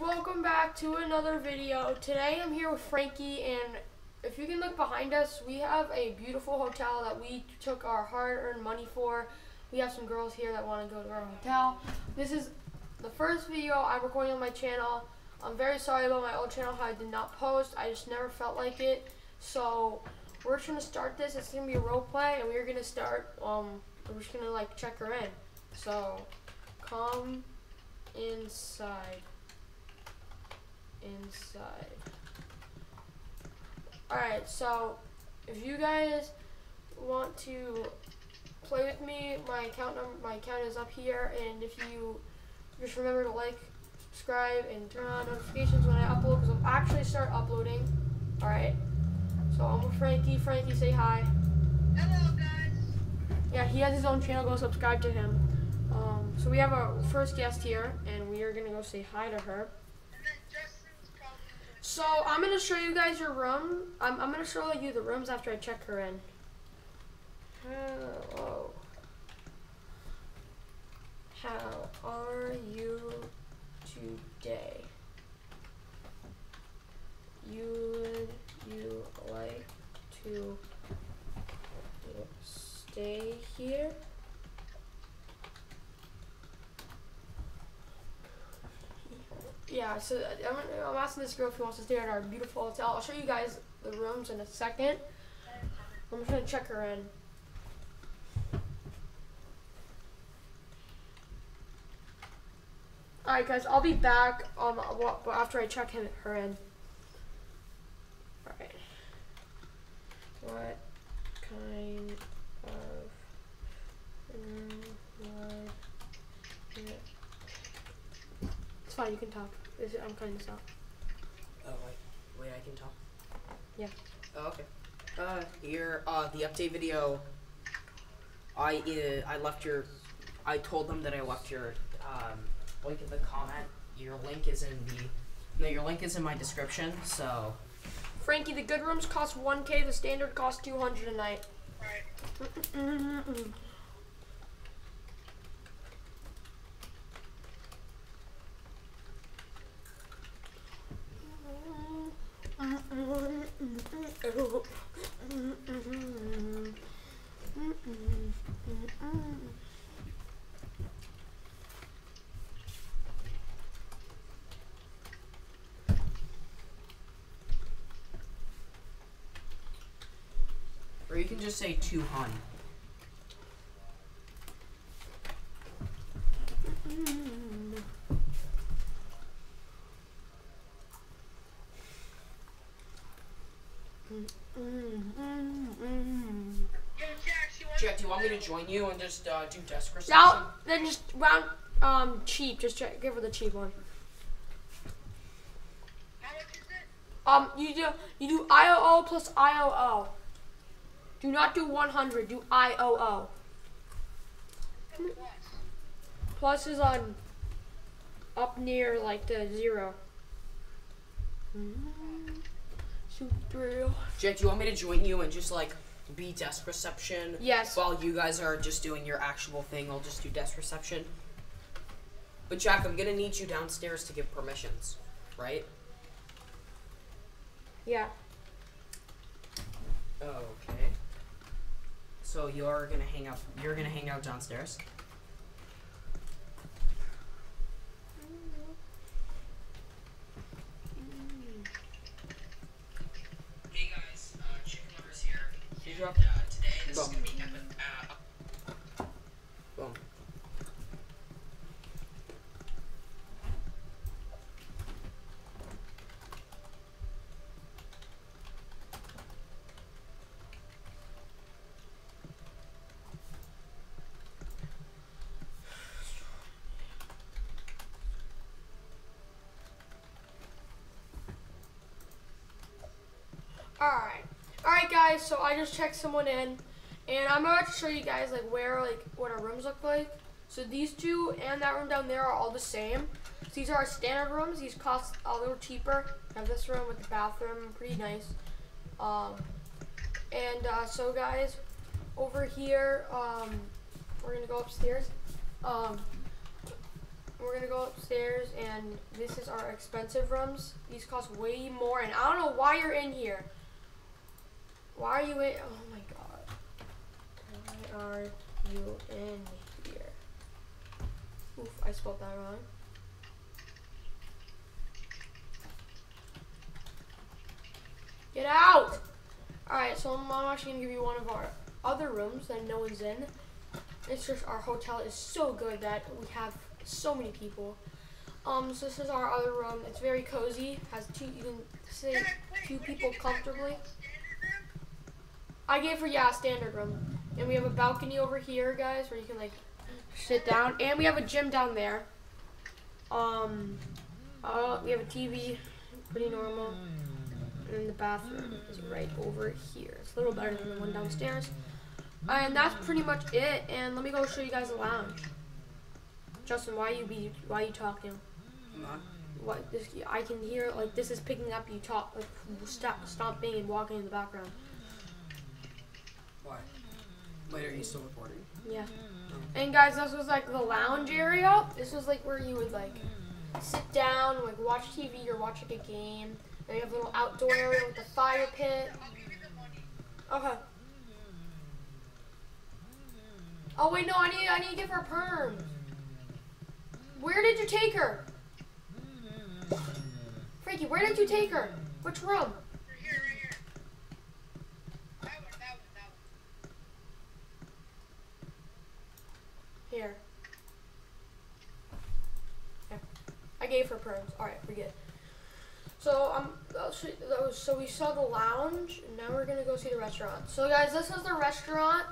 welcome back to another video. Today I'm here with Frankie and if you can look behind us, we have a beautiful hotel that we took our hard-earned money for. We have some girls here that want to go to our hotel. This is the first video I'm recording on my channel. I'm very sorry about my old channel how I did not post. I just never felt like it. So we're just gonna start this. It's gonna be a role play and we're gonna start um we're just gonna like check her in. So come inside. Inside. Alright, so if you guys want to play with me, my account number my account is up here and if you just remember to like, subscribe and turn on notifications when I upload because I'll actually start uploading. Alright. So I'm with Frankie. Frankie say hi. Hello, guys. Yeah, he has his own channel. Go subscribe to him. Um, so we have our first guest here, and we are gonna go say hi to her. And then Justin's probably gonna So I'm gonna show you guys your room. I'm, I'm gonna show you the rooms after I check her in. Hello. How are you today? You would you like to stay here? Yeah, so I'm, I'm asking this girl if she wants to stay at our beautiful hotel. I'll show you guys the rooms in a second. I'm just gonna check her in. Alright guys, I'll be back um after I check him, her in. Alright. What kind of room it it's fine, you can talk. This is- I'm cutting this out. Oh wait, wait, I can talk. Yeah. Oh, okay. Uh, here, uh, the update video. I uh, I left your. I told them that I left your um link in the comment. Your link is in the. No, your link is in my description. So Frankie, the good rooms cost 1k, the standard cost 200 a night. Right. Or you can just say two hun. Yo, mm-hmm Jack, she wants Jack, do you want me to join you and just uh, do desk reception? Now, then just round um cheap. Just check, give her the cheap one. How much is it? Um, you do you do IOO plus IOO. Do not do 100. Do IOO. Plus. Plus is on up near like the zero. Super. Jack, do you want me to join you and just like be desk reception? Yes. While you guys are just doing your actual thing, I'll just do desk reception. But Jack, I'm gonna need you downstairs to give permissions, right? Yeah. Okay. So you're gonna hang out. You're gonna hang out downstairs. Hey guys, uh, Chicken Lovers here. Good And, uh, today. This is gonna be epi- uh, Boom. Alright. Alright guys, so I just checked someone in and I'm about to show you guys like where like what our rooms look like. So these two and that room down there are all the same. So these are our standard rooms. These cost a little cheaper. Have this room with the bathroom, pretty nice. Um, and uh, so guys, over here, um, we're gonna go upstairs. Um, we're gonna go upstairs, and this is our expensive rooms. These cost way more, and I don't know why you're in here. Why are you in? Oh my god. Why are you in here? Oof, I spelled that wrong. Get out! Alright, so I'm actually gonna give you one of our other rooms that no one's in. It's just our hotel is so good that we have so many people. Um, so this is our other room. It's very cozy. Has two you can sit two people comfortably. I gave her yeah standard room, and we have a balcony over here, guys, where you can like sit down, and we have a gym down there. Um, uh, we have a TV, pretty normal, and the bathroom is right over here. It's a little better than the one downstairs, and that's pretty much it. And let me go show you guys the lounge. Justin, why you be why you talking? What this I can hear like this is picking up you talk like stop stomping and walking in the background. Why? Wait, are you still recording? Yeah. Oh. And guys, this was like the lounge area. This was like where you would like sit down, like watch TV or watch like a game. Then you have a little outdoor area with a fire pit. I'll give you the money. Okay. Oh wait, no, I need I need to give her perms. Where did you take her? Frankie, where did you take her? Which room? Right here, right here. That one, that one, that one. Here. Yeah. Her perms. All right, good. So um, was- so we saw the lounge, and now we're gonna go see the restaurant. So guys, this is the restaurant.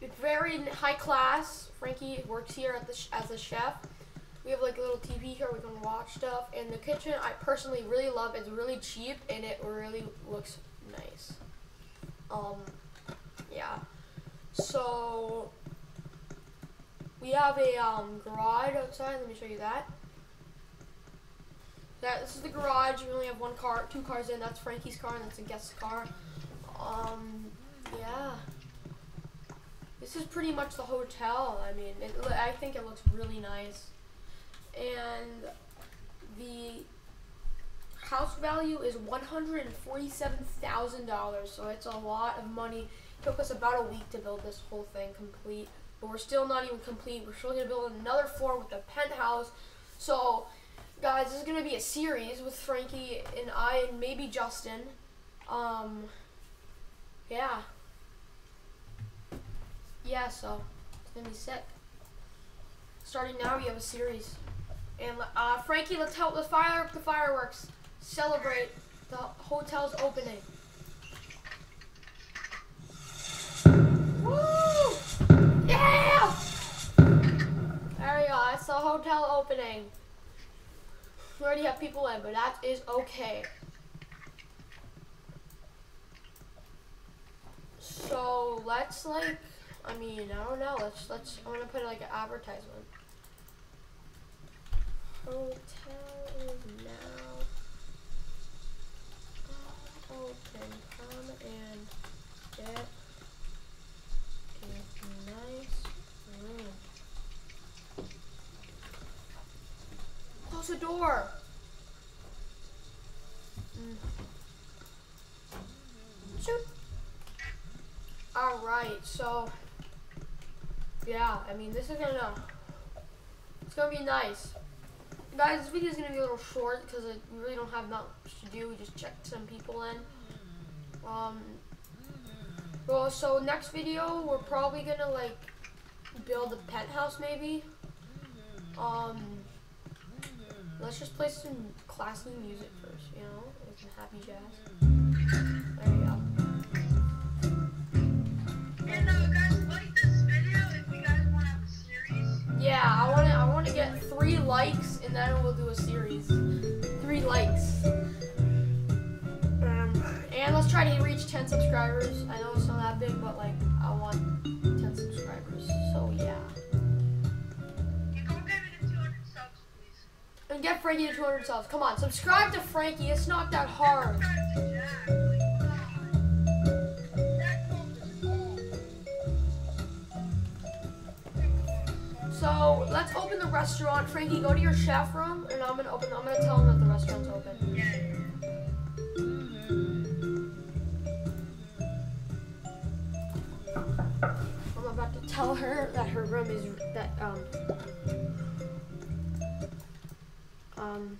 It's very high class. Frankie works here at the sh- as a chef. We have like a little TV here we can watch stuff, and the kitchen I personally really love. It's really cheap and it really looks nice. Um, yeah. So we have a um, garage outside. Let me show you that. That this is the garage. We only have one car, two cars in. That's Frankie's car, and that's a guest's car. Um, yeah. This is pretty much the hotel. I mean, it, I think it looks really nice, and the house value is one hundred and forty-seven thousand dollars. So it's a lot of money. It took us about a week to build this whole thing complete but we're still not even complete. We're still gonna build another floor with a penthouse. So, guys, this is gonna be a series with Frankie and I and maybe Justin. Um, yeah, yeah. So it's gonna be sick. Starting now, we have a series, and uh, Frankie, let's help. Let's fire up the fireworks. Celebrate the hotel's opening. Woo! Yeah! There we go. That's the hotel opening. We already have people in, but that is okay. So let's like, I mean, I don't know. Let's let's. I'm gonna put like an advertisement. Hotel is now open. Come and get a nice room. Close the door. Mm. Shoot. All right, so yeah, I mean this is gonna it's gonna be nice, guys. This video is gonna be a little short because we really don't have much to do. We just checked some people in. Um. Well, so next video we're probably gonna like build a penthouse maybe. Um. Let's just play some classy music first, you know, like some happy jazz. There you go. And guys, like this video if you guys want a series. Yeah, I wanna I wanna get three likes and then we'll do a series. Three likes. Um, and let's try to reach 10 subscribers. I know it's not that big, but like I want Get Frankie to 200 subs. Come on, subscribe to Frankie. It's not that hard. So let's open the restaurant. Frankie, go to your chef room, and I'm gonna open. I'm gonna tell him that the restaurant's open. I'm about to tell her that her room is that um um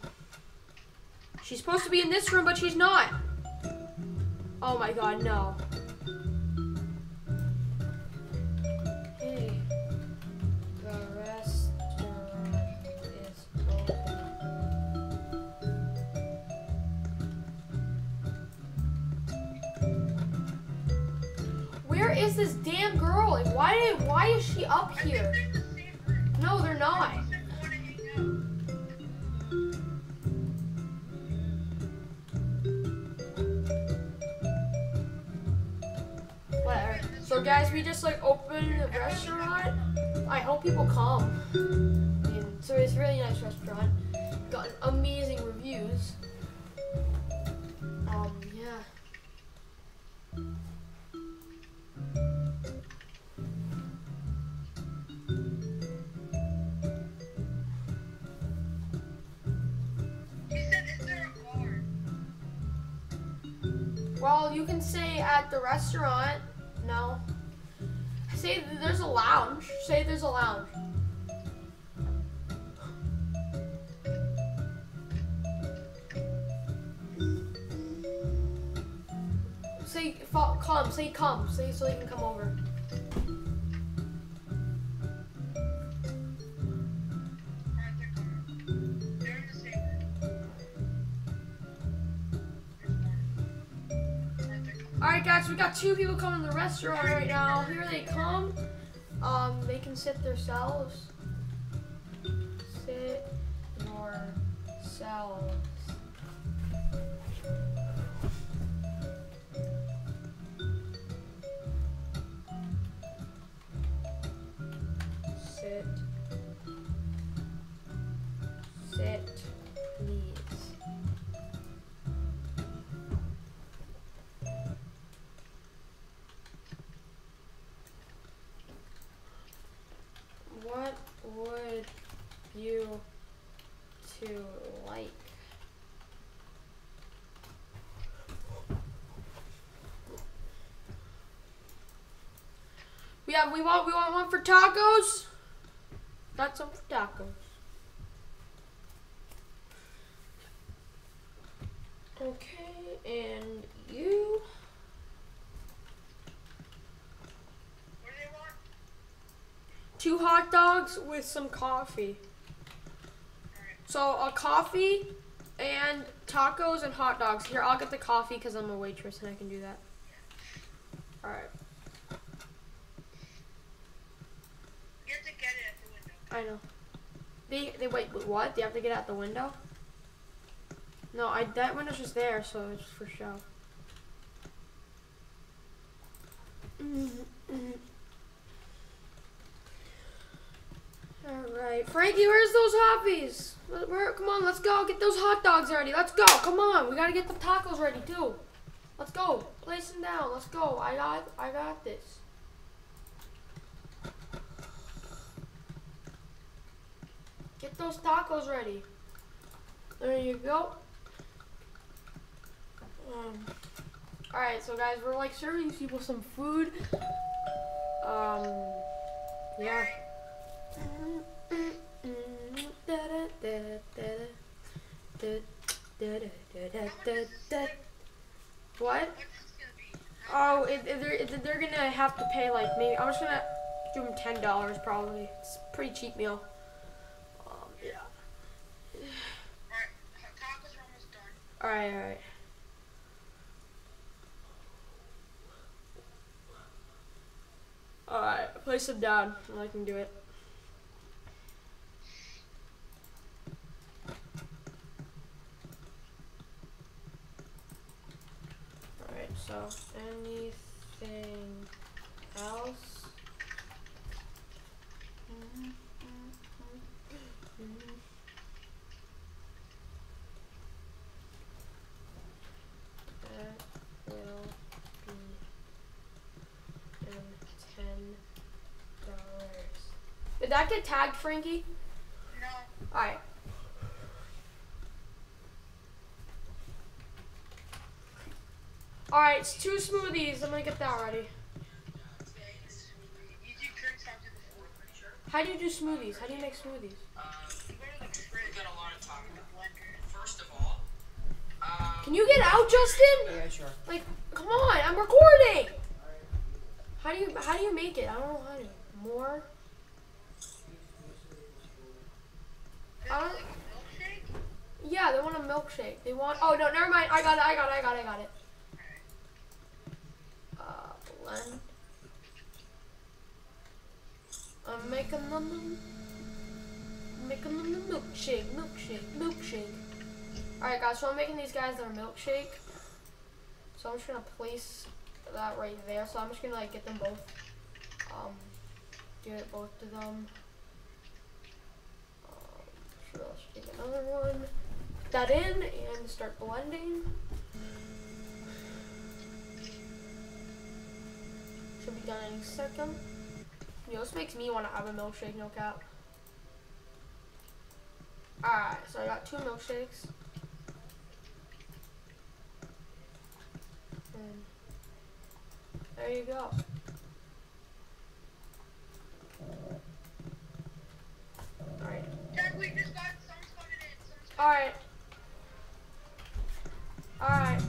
she's supposed to be in this room, but she's not. Oh my god, no. Hey, the restaurant is open. Where is this damn girl? Like, why did? Why is she up here? So guys, we just like opened a restaurant. I hope people come. So it's a really nice restaurant. Got amazing reviews. Um, yeah. Well, you can say at the restaurant. Lounge. Say there's a lounge. Say come. Say come. Say so they can come over. Alright, guys, we got two people coming to the restaurant right now. Here they come. Um, they can sit themselves. Sit yourselves. Yeah, we want we want one for tacos. Got some for tacos. Okay, and you. What do they want? Two hot dogs with some coffee. Alright. So a coffee and tacos and hot dogs. Here, I'll get the coffee because I'm a waitress and I can do that. All right, You have to get it at the window. I know. They they wait. What? They have to get out the window? No, I that window's just there, so it's for show. Mm-hmm, mm-hmm. All right, Frankie, where's those hoppies? Where- come on, let's go. Get those hot dogs ready. Let's go. Come on, we gotta get the tacos ready too. Let's go. Place them down. Let's go. I got, I got this. Get those tacos ready. There you go. Um, all right, so guys, we're like serving people some food. Um, yeah. What? Oh, it, it- they're, it, they're gonna have to pay like maybe. I'm just gonna give them ten dollars probably. It's a pretty cheap meal. Um, yeah. Alright, tacos are almost done. All right, all right. All right, place them down. and I can do it. All right. So anything else? That will be in ten dollars. That get tagged, Frankie? No. All right. All right, it's two smoothies. I'm gonna get that ready. You do drinks after the food, pretty sure. How do you do smoothies? How do you make smoothies? You go to the fridge. got a lot of talking the blender. First of all, um, Can you get out, Justin? yeah, sure. Like, come on, I'm recording. How do you how do you make it? I don't know how to. More. Milkshake? Yeah, they want a milkshake. They want. Oh no, never mind. I got it. I got it. I got it. I got it. Uh, blend. I'm making them. Making them a milkshake, milkshake, milkshake. All right, guys. So I'm making these guys their milkshake. So I'm just gonna place that right there. So I'm just gonna like get them both. Um, get both of them. Um, take another one. Put that in and start blending. Should be done any second. Yo, this makes me want to have a milkshake, no cap. Alright, so I got two milkshakes. And there you go. Alright. Jack, we just got someone's coming in. Someone's coming Alright. Alright.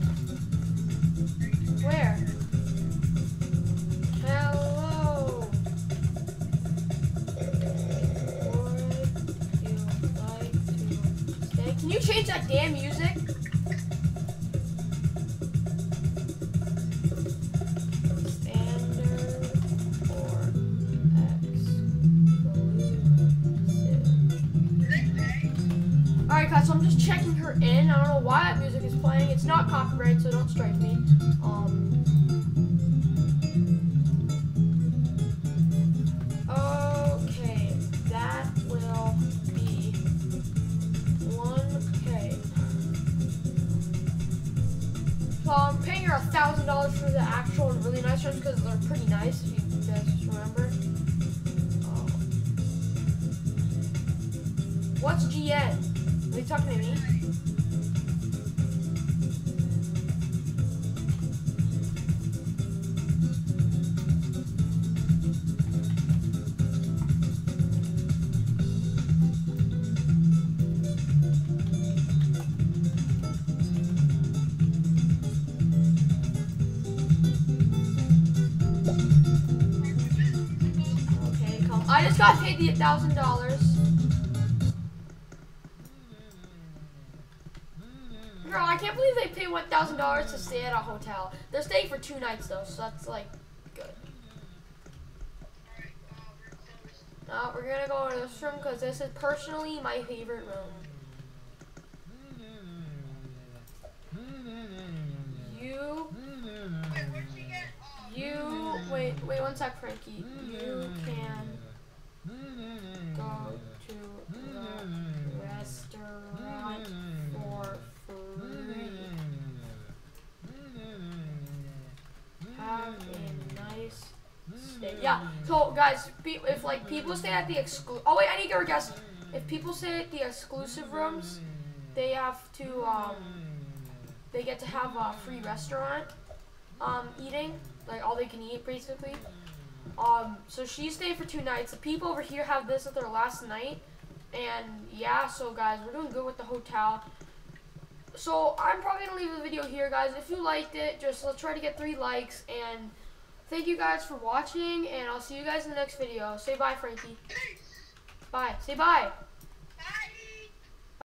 Where? Hello. Would you like to stay? Can you change that damn music? So I'm just checking her in. I don't know why that music is playing. It's not copyright, so don't strike me. Um Okay, that will be one K. So I'm paying her a thousand dollars for the actual and really nice ones because they're pretty nice if you guys remember. Um, What's GN? Are you talking to me? I just got paid the $1,000. Can't believe they pay one thousand dollars to stay at a hotel. They're staying for two nights though, so that's like good. Uh. Now we're gonna go to this room because this is personally my favorite room. You, Wait, where'd she get? You, wait, wait one sec, Frankie. You can go to the restaurant for free. Have a nice Yeah. So guys, if like people stay at the exclu, oh wait, I need to guess. If people stay at the exclusive rooms, they have to um, they get to have a free restaurant um eating, like all they can eat basically. Um, so she stayed for two nights. The people over here have this at their last night, and yeah. So guys, we're doing good with the hotel. So I'm probably gonna leave the video here, guys. If you liked it, just let's try to get three likes and. Thank you guys for watching, and I'll see you guys in the next video. Say bye, Frankie. peace. Bye. Say bye.